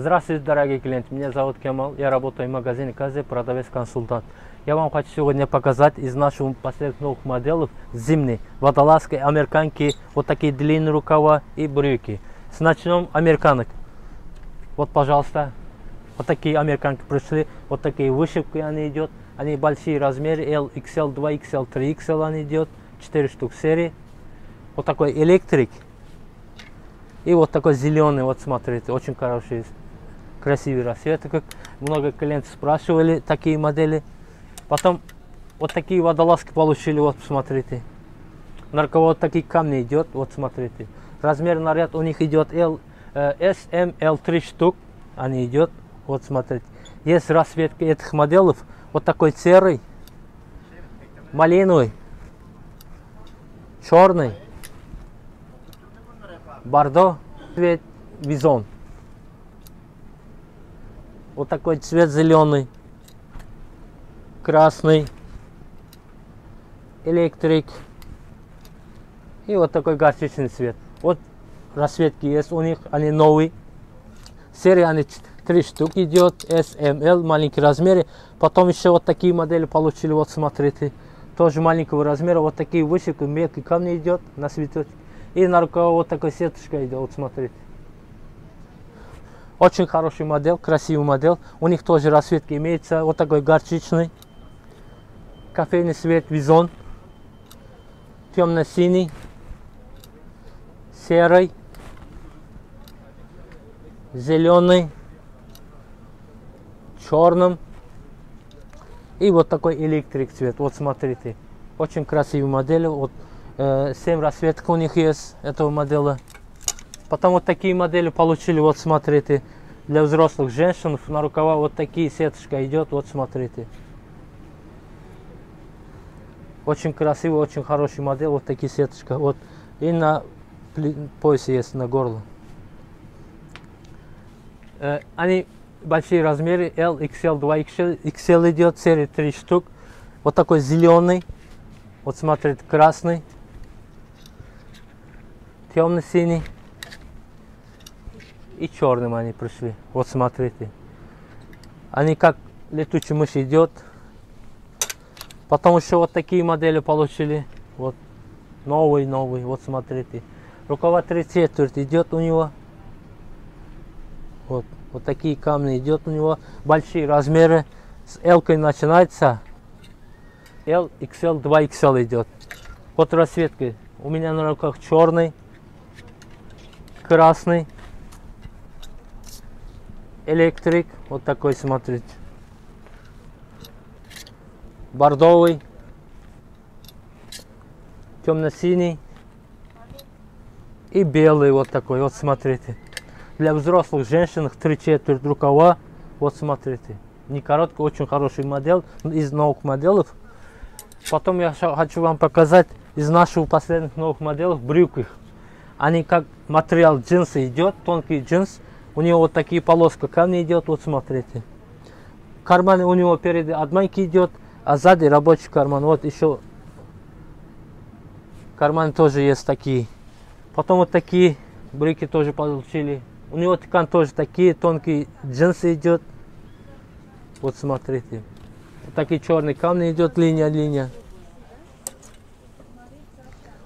Здравствуйте, дорогие клиенты. Меня зовут Кемал. Я работаю в магазине КЗ, продавец-консультант. Я вам хочу сегодня показать из наших последних новых моделей зимние водолазки, американки, вот такие длинные рукава и брюки. С начнем американок. Вот, пожалуйста, вот такие американки пришли, вот такие вышивки они идет. Они большие размеры, L, XL, 2 XL, 3 XL они идет, 4 штук серии. Вот такой электрик. И вот такой зеленый, вот смотрите, очень хороший, красивый рассвет. Как много клиентов спрашивали такие модели. Потом вот такие водолазки получили, вот посмотрите. На вот такие камни идет, вот смотрите. Размер наряд у них идет L, э, S, M, L 3 штук. Они идет, вот смотрите. Есть расцветки этих моделей. Вот такой серый, малиновый, черный, бордо, цвет бизон. Вот такой цвет зеленый красный, электрик и вот такой горчичный цвет. Вот расцветки есть у них, они новые. Серия они три штуки идет, SML, маленькие размеры. Потом еще вот такие модели получили, вот смотрите. Тоже маленького размера, вот такие вышивки, мелкие камни идет на цветочек. И на рукаве вот такая сеточка идет, вот смотрите. Очень хороший модель, красивый модель. У них тоже расцветки имеется, вот такой горчичный кофейный цвет визон, темно-синий, серый, зеленый, черным и вот такой электрик цвет. Вот смотрите, очень красивый модель. Вот э, 7 расцветок у них есть этого модели. Потом вот такие модели получили, вот смотрите, для взрослых женщин на рукава вот такие сеточка идет, вот смотрите. Очень красивый, очень хороший модель. Вот такие сеточка. Вот. И на поясе есть, на горло. Э, они большие размеры. L, XL, 2 XL. Идет, серия 3 штук. Вот такой зеленый. Вот смотрите, красный. Темно-синий. И черным они пришли. Вот смотрите. Они как летучий мышь идет. Потом еще вот такие модели получили. Вот новый, новый. Вот смотрите. Рукава 3 четверть идет у него. Вот, вот такие камни идет у него. Большие размеры. С L начинается. L, XL, 2 XL идет. Вот расцветки. У меня на руках черный, красный, электрик. Вот такой смотрите бордовый, темно-синий и белый вот такой. Вот смотрите. Для взрослых женщин три четверть рукава. Вот смотрите. Не короткий, очень хороший модель из новых моделей. Потом я хочу вам показать из наших последних новых моделей брюки. Они как материал джинсы идет, тонкий джинс. У него вот такие полоски камни идет, вот смотрите. Карманы у него перед отмайки идет, а сзади рабочий карман. Вот еще карман тоже есть такие. Потом вот такие брюки тоже получили. У него ткань тоже такие тонкие джинсы идет. Вот смотрите. Вот такие черные камни идет линия, линия.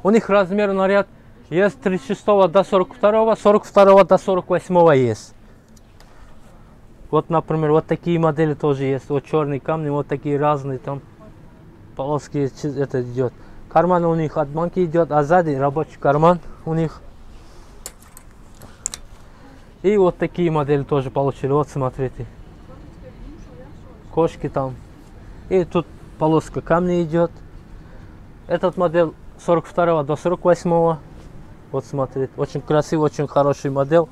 У них размер наряд есть 36 до 42, 42 до 48 есть. Вот, например, вот такие модели тоже есть. Вот черные камни, вот такие разные там полоски это идет. Карман у них от банки идет, а сзади рабочий карман у них. И вот такие модели тоже получили. Вот смотрите. Кошки там. И тут полоска камня идет. Этот модель 42 до 48. Вот смотрите. Очень красивый, очень хороший модель.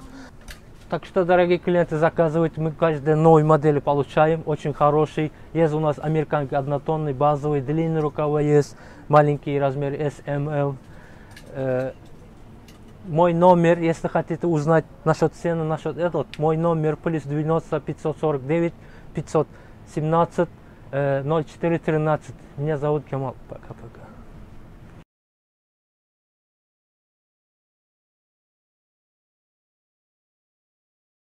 Так что, дорогие клиенты, заказывайте. Мы каждой новой модели получаем. Очень хороший. Есть у нас американский однотонный, базовый, длинный рукава есть. Маленький размер SML. Э, мой номер, если хотите узнать насчет цены, насчет этого, мой номер плюс 90 549 517 0413. Меня зовут Кемал. Пока-пока.